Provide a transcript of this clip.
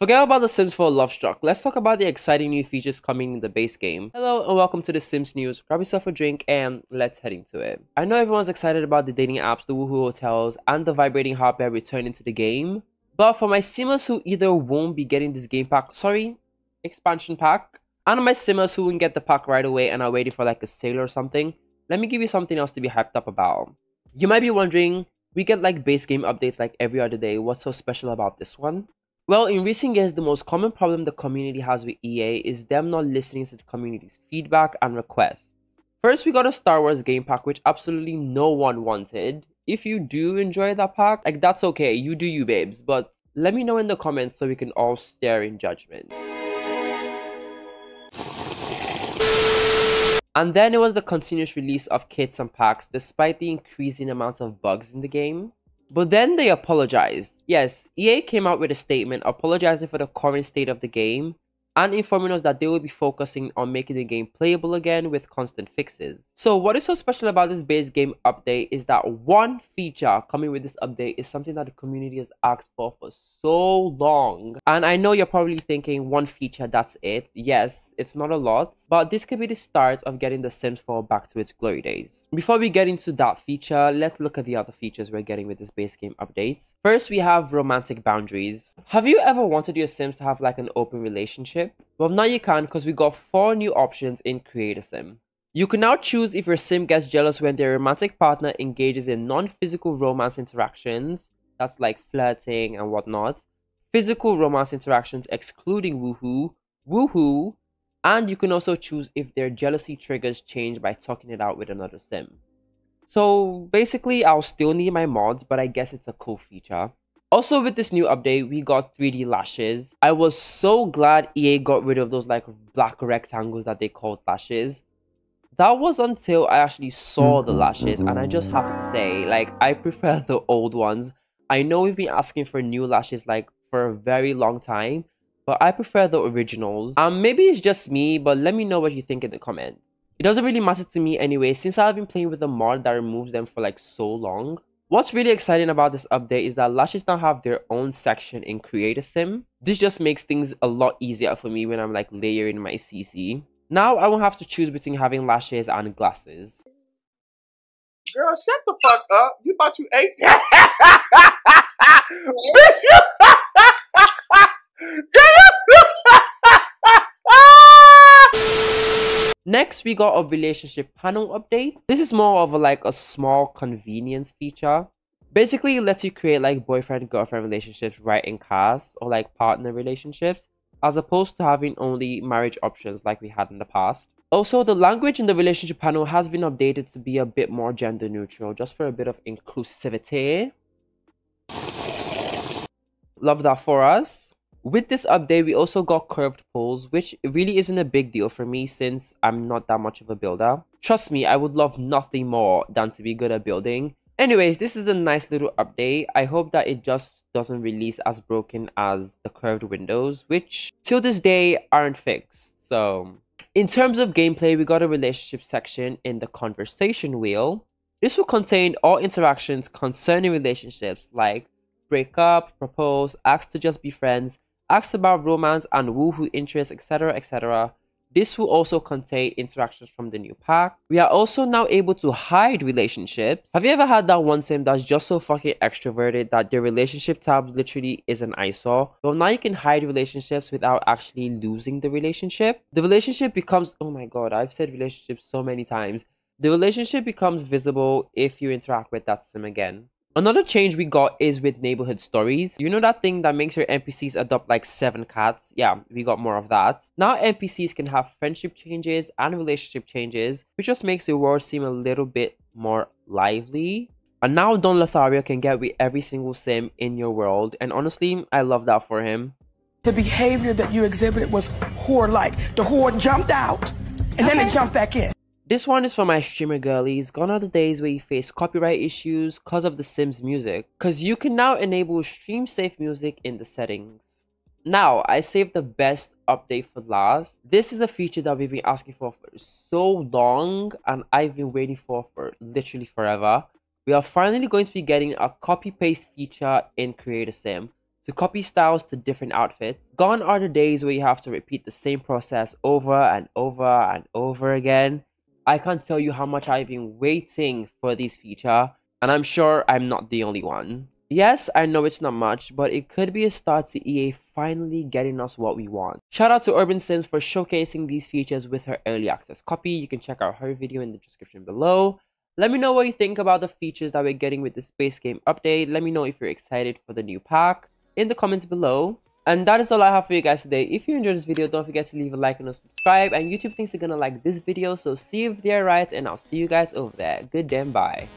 Forget about The Sims 4 Lovestruck. Let's talk about the exciting new features coming in the base game. Hello and welcome to The Sims News. Grab yourself a drink and let's head into it. I know everyone's excited about the dating apps, the woohoo hotels, and the vibrating hardware returning to the game. But for my simmers who either won't be getting this game pack, sorry, expansion pack, and my simmers who won't get the pack right away and are waiting for like a sale or something, let me give you something else to be hyped up about. You might be wondering, we get like base game updates like every other day, what's so special about this one? Well, in recent years, the most common problem the community has with EA is them not listening to the community's feedback and requests. First, we got a Star Wars game pack, which absolutely no one wanted. If you do enjoy that pack, like that's okay, you do you babes, but let me know in the comments so we can all stare in judgment. And then it was the continuous release of kits and packs despite the increasing amounts of bugs in the game. But then they apologized. Yes, EA came out with a statement apologizing for the current state of the game and informing us that they will be focusing on making the game playable again with constant fixes. So what is so special about this base game update is that one feature coming with this update is something that the community has asked for for so long. And I know you're probably thinking one feature, that's it. Yes, it's not a lot, but this could be the start of getting The Sims 4 back to its glory days. Before we get into that feature, let's look at the other features we're getting with this base game update. First, we have romantic boundaries. Have you ever wanted your Sims to have like an open relationship? Well, now you can because we got four new options in Create a Sim. You can now choose if your sim gets jealous when their romantic partner engages in non-physical romance interactions, that's like flirting and whatnot, physical romance interactions excluding woohoo, woohoo, and you can also choose if their jealousy triggers change by talking it out with another sim. So basically, I'll still need my mods, but I guess it's a cool feature. Also with this new update, we got 3D lashes. I was so glad EA got rid of those like black rectangles that they called lashes. That was until I actually saw the lashes and I just have to say, like, I prefer the old ones. I know we've been asking for new lashes like for a very long time, but I prefer the originals. Um, maybe it's just me, but let me know what you think in the comments. It doesn't really matter to me anyway, since I've been playing with a mod that removes them for like so long. What's really exciting about this update is that lashes now have their own section in Create Sim. This just makes things a lot easier for me when I'm like layering my CC. Now I won't have to choose between having lashes and glasses. Girl, shut the fuck up. You thought you ate that? Next, we got a relationship panel update. This is more of a, like a small convenience feature. Basically, it lets you create like boyfriend-girlfriend relationships right in CAS or like partner relationships as opposed to having only marriage options like we had in the past. Also, the language in the relationship panel has been updated to be a bit more gender neutral just for a bit of inclusivity. Love that for us. With this update, we also got curved pools, which really isn't a big deal for me since I'm not that much of a builder. Trust me, I would love nothing more than to be good at building. Anyways, this is a nice little update. I hope that it just doesn't release as broken as the curved windows, which till this day aren't fixed. So, in terms of gameplay, we got a relationship section in the conversation wheel. This will contain all interactions concerning relationships like break up, propose, ask to just be friends, ask about romance and woohoo interests, etc., etc. This will also contain interactions from the new pack. We are also now able to hide relationships. Have you ever had that one sim that's just so fucking extroverted that their relationship tab literally is an eyesore? Well, now you can hide relationships without actually losing the relationship. The relationship becomes, oh my god, I've said relationships so many times. The relationship becomes visible if you interact with that sim again. Another change we got is with neighborhood stories. You know that thing that makes your NPCs adopt like seven cats? Yeah, we got more of that. Now NPCs can have friendship changes and relationship changes, which just makes the world seem a little bit more lively. And now Don Lothario can get with every single sim in your world, and honestly, I love that for him. The behavior that you exhibited was whore-like. The whore jumped out, and okay. then it jumped back in. This one is for my streamer girlies. Gone are the days where you face copyright issues because of the Sims music. Because you can now enable stream safe music in the settings. Now, I saved the best update for last. This is a feature that we've been asking for for so long and I've been waiting for for literally forever. We are finally going to be getting a copy paste feature in Create a Sim. to copy styles to different outfits. Gone are the days where you have to repeat the same process over and over and over again. I can't tell you how much I've been waiting for this feature, and I'm sure I'm not the only one. Yes, I know it's not much, but it could be a start to EA finally getting us what we want. Shout out to UrbanSims for showcasing these features with her early access copy. You can check out her video in the description below. Let me know what you think about the features that we're getting with the base game update. Let me know if you're excited for the new pack in the comments below. And that is all I have for you guys today. If you enjoyed this video, don't forget to leave a like and a subscribe. And YouTube thinks you're gonna like this video, so see if they're right, and I'll see you guys over there. Good damn bye.